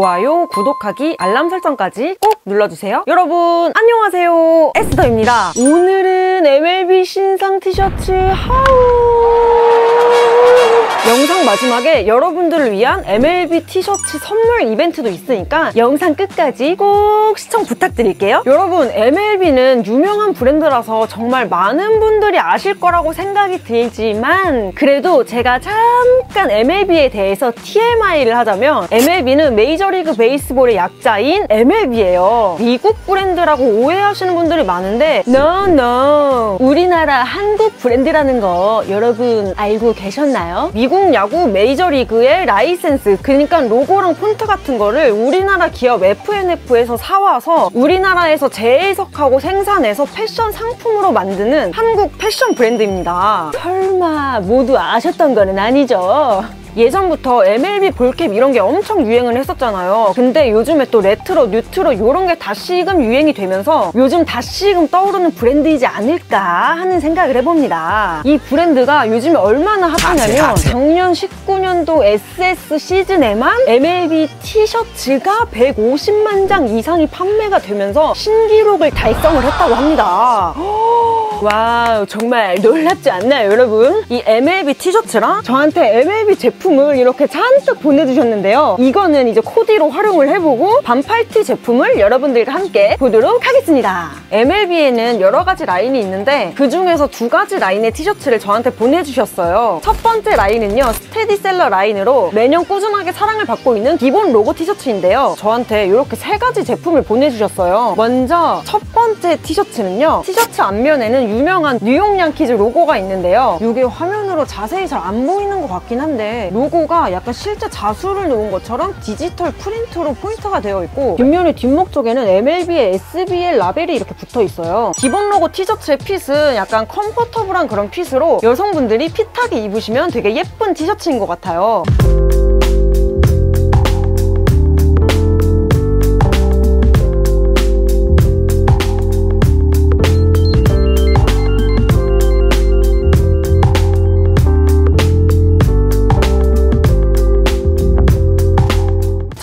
좋아요, 구독하기, 알람 설정까지 꼭 눌러주세요. 여러분 안녕하세요. 에스더입니다. 오늘은 MLB 신상 티셔츠 하우 영상 마지막에 여러분들을 위한 MLB 티셔츠 선물 이벤트도 있으니까 영상 끝까지 꼭 시청 부탁드릴게요. 여러분 MLB는 유명한 브랜드라서 정말 많은 분들이 아실 거라고 생각이 들지만 그래도 제가 잠깐 MLB에 대해서 TMI를 하자면 MLB는 메이저리그 베이스볼의 약자인 MLB예요. 미국 브랜드라고 오해하시는 분들이 많은데 No, no. 우리나라 한국 브랜드라는 거 여러분 알고 계셨나요? 미국 야구 메이저리그의 라이센스 그러니까 로고랑 폰트 같은 거를 우리나라 기업 F&F에서 사와서 우리나라에서 재해석하고 생산해서 패션 상품으로 만드는 한국 패션 브랜드입니다. 설마 모두 아셨던 거는 아니죠? 예전부터 MLB ball cap 이런 게 엄청 유행을 했었잖아요. 근데 요즘에 또 레트로, 뉴트로 이런 게 다시금 유행이 되면서 요즘 다시금 떠오르는 브랜드이지 않을까 하는 생각을 해봅니다. 이 브랜드가 요즘에 얼마나 핫하냐면 작년 19년도 SS 시즌에만 MLB 티셔츠가 150만 장 이상이 판매가 되면서 신기록을 달성을 했다고 합니다. Wow 정말 놀랍지 않나요 여러분? 이 MLB 티셔츠랑 저한테 MLB 제품을 이렇게 잔뜩 보내주셨는데요 이거는 이제 코디로 활용을 해보고 반팔티 제품을 여러분들과 함께 보도록 하겠습니다 MLB에는 여러 가지 라인이 있는데 그 중에서 두 가지 라인의 티셔츠를 저한테 보내주셨어요. 첫 번째 라인은요 스테디셀러 라인으로 매년 꾸준하게 사랑을 받고 있는 기본 로고 티셔츠인데요. 저한테 이렇게 세 가지 제품을 보내주셨어요. 먼저 첫 번째 티셔츠는요 티셔츠 앞면에는 유명한 뉴욕 양키즈 로고가 있는데요. 이게 화면으로 자세히 잘 안 보이는 것 같긴 한데 로고가 약간 실제 자수를 놓은 것처럼 디지털 프린트로 포인트가 되어 있고 뒷면의 뒷목 쪽에는 MLB의 SBL 라벨이 이렇게 붙어 있어요. 기본 로고 티셔츠의 핏은 약간 컴포터블한 그런 핏으로 여성분들이 핏하게 입으시면 되게 예쁜 티셔츠인 것 같아요.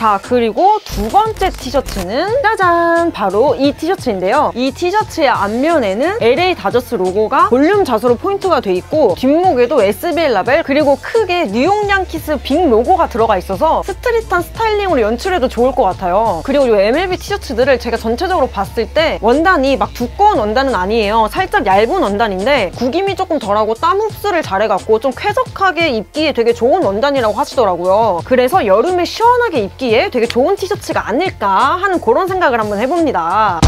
자 그리고 두 번째 티셔츠는 짜잔! 바로 이 티셔츠인데요. 이 티셔츠의 앞면에는 LA 다저스 로고가 볼륨 자수로 포인트가 돼 있고 뒷목에도 MLB 라벨 그리고 크게 뉴욕 양키스 big 로고가 들어가 있어서 street한 스타일링으로 연출해도 좋을 것 같아요. 그리고 이 MLB 티셔츠들을 제가 전체적으로 봤을 때 원단이 막 두꺼운 원단은 아니에요. 살짝 얇은 원단인데 구김이 조금 덜하고 땀 흡수를 잘해갖고 좀 쾌적하게 입기에 되게 좋은 원단이라고 하시더라고요. 그래서 여름에 시원하게 입기에 되게 좋은 티셔츠가 아닐까 하는 그런 생각을 한번 해봅니다.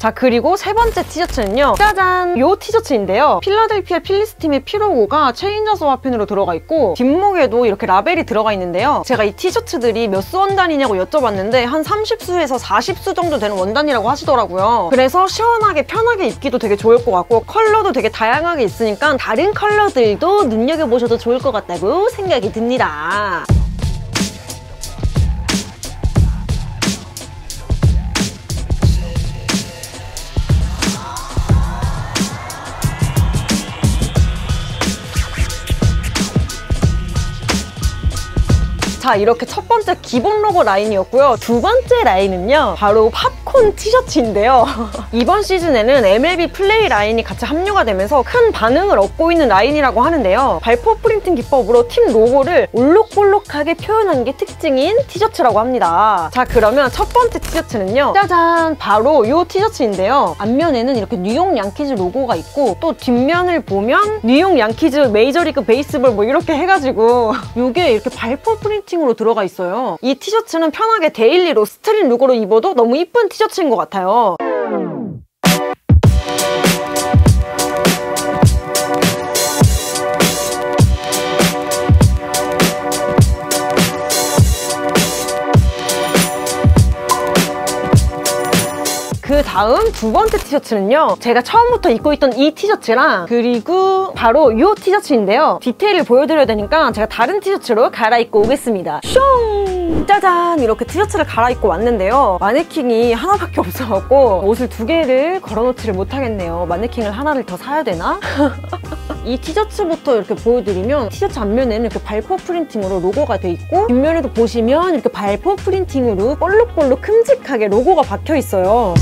자 그리고 세 번째 티셔츠는요. 짜잔! 요 티셔츠인데요. 필라델피아 필리스팀의 피로고가 체인저 와펜으로 들어가 있고 뒷목에도 이렇게 라벨이 들어가 있는데요. 제가 이 티셔츠들이 몇 수 원단이냐고 여쭤봤는데 한 30수에서 40수 정도 되는 원단이라고 하시더라고요. 그래서 시원하게 편하게 입기도 되게 좋을 것 같고 컬러도 되게 다양하게 있으니까 다른 컬러들도 눈여겨보셔도 좋을 것 같다고 생각이 듭니다 자 이렇게 첫 번째 기본 로고 라인이었고요. 두 번째 라인은요. 바로 팝콘 티셔츠인데요. 이번 시즌에는 MLB 플레이 라인이 같이 합류가 되면서 큰 반응을 얻고 있는 라인이라고 하는데요. 발포 프린팅 기법으로 팀 로고를 올록볼록하게 표현한 게 특징인 티셔츠라고 합니다. 자 그러면 첫 번째 티셔츠는요. 짜잔! 바로 이 티셔츠인데요. 앞면에는 이렇게 뉴욕 양키즈 로고가 있고 또 뒷면을 보면 뉴욕 양키즈 메이저리그 베이스볼 뭐 이렇게 해가지고 이게 이렇게 발포 프린팅 핑으로 들어가 있어요. 이 티셔츠는 편하게 daily로 street look으로 입어도 너무 이쁜 티셔츠인 것 같아요. 다음 두 번째 티셔츠는요. 제가 처음부터 입고 있던 이 티셔츠랑 그리고 바로 이 티셔츠인데요. 디테일을 보여드려야 되니까 제가 다른 티셔츠로 갈아입고 오겠습니다. 숑! 짜잔! 이렇게 티셔츠를 갈아입고 왔는데요. 마네킹이 하나밖에 없어갖고 옷을 두 개를 걸어놓지를 못하겠네요. 마네킹을 하나를 더 사야 되나? 이 티셔츠부터 이렇게 보여드리면 티셔츠 앞면에는 이렇게 발포 프린팅으로 로고가 돼 있고 뒷면에도 보시면 이렇게 발포 프린팅으로 볼록볼록 큼직하게 로고가 박혀 있어요.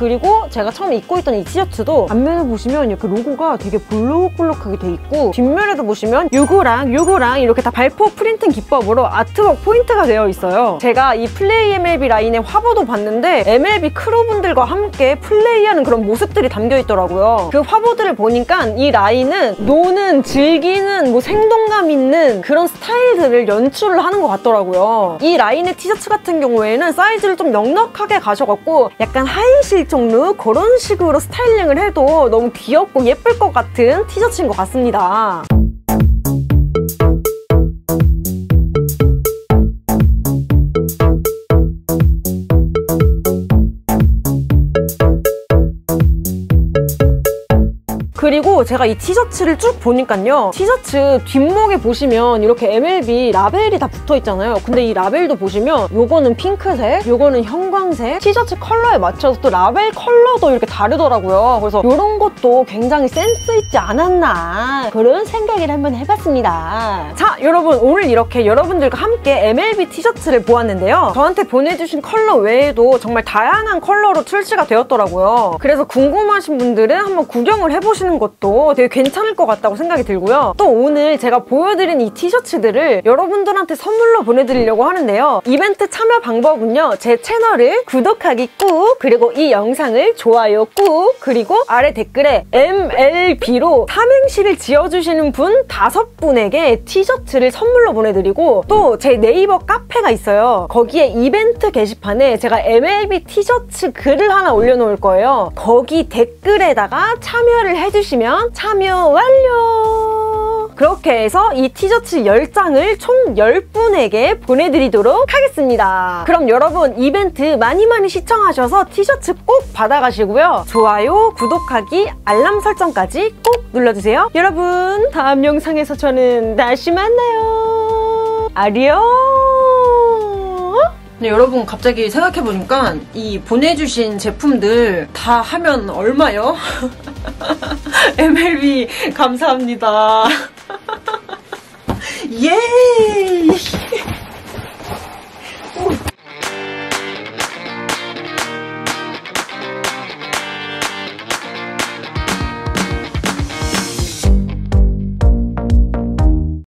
그리고 제가 처음에 입고 있던 이 티셔츠도 앞면을 보시면 이렇게 로고가 되게 볼록볼록하게 돼 있고 뒷면에도 보시면 요거랑 요거랑 이렇게 다 발포 프린팅 기법으로 artwork 포인트가 되어 있어요. 제가 이 플레이 MLB 라인의 화보도 봤는데 MLB crew분들과 함께 플레이하는 그런 모습들이 담겨 있더라고요. 그 화보들을 보니까 이 라인은 노는, 즐기는, 뭐 생동감 있는 그런 스타일들을 연출을 하는 것 같더라고요. 이 라인의 티셔츠 같은 경우에는 사이즈를 좀 넉넉하게 가셔갖고 약간 하의실종 look 그런 식으로 스타일링을 해도 너무 귀엽고 예쁠 것 같은 티셔츠인 것 같습니다. 그리고 제가 이 티셔츠를 쭉 보니까요. 티셔츠 뒷목에 보시면 이렇게 MLB 라벨이 다 붙어 있잖아요. 근데 이 라벨도 보시면 요거는 핑크색, 요거는 형광색, 티셔츠 컬러에 맞춰서 또 라벨 컬러도 이렇게 다르더라고요. 그래서 이런 것도 굉장히 센스 있지 않았나 그런 생각을 한번 해봤습니다. 자, 여러분 오늘 이렇게 여러분들과 함께 MLB 티셔츠를 보았는데요. 저한테 보내주신 컬러 외에도 정말 다양한 컬러로 출시가 되었더라고요. 그래서 궁금하신 분들은 한번 구경을 해보시는 것도 되게 괜찮을 것 같다고 생각이 들고요. 또 오늘 제가 보여드린 이 티셔츠들을 여러분들한테 선물로 보내드리려고 하는데요. 이벤트 참여 방법은요. 제 채널을 구독하기 꾹 그리고 이 영상을 좋아요 꾹 그리고 아래 댓글에 MLB로 삼행시를 지어주시는 분 다섯 분에게 티셔츠를 선물로 보내드리고 또 제 네이버 카페가 있어요. 거기에 이벤트 게시판에 제가 MLB 티셔츠 글을 하나 올려놓을 거예요. 거기 댓글에다가 참여를 해주 시면 참여 완료! 그렇게 해서 이 티셔츠 10장을 총 10분에게 보내드리도록 하겠습니다. 그럼 여러분 이벤트 많이 많이 시청하셔서 티셔츠 꼭 받아가시고요. 좋아요, 구독하기, 알람 설정까지 꼭 눌러주세요. 여러분 다음 영상에서 저는 다시 만나요. 아리오! 네, 여러분 갑자기 생각해보니까 이 보내주신 제품들 다 하면 얼마요? MLB 감사합니다. 예!